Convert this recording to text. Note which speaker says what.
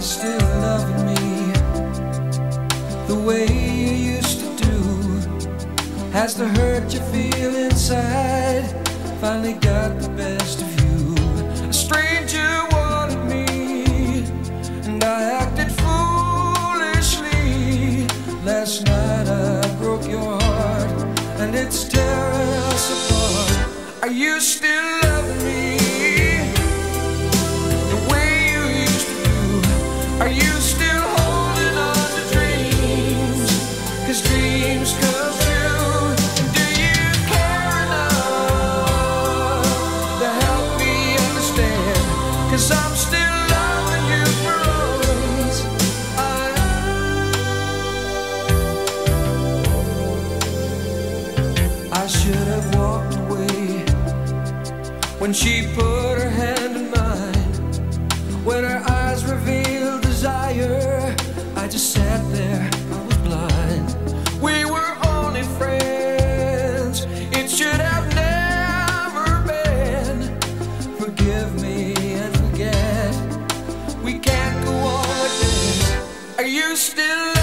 Speaker 1: still loving me the way you used to do? Has the hurt you feel inside finally got the best of you? A stranger wanted me, and I acted foolishly. Last night I broke your heart, and it's tearing us apart. Are you still When she put her hand in mine, when her eyes revealed desire, I just sat there, I was blind. We were only friends, it should have never been. Forgive me and forget, we can't go on like this. Are you still?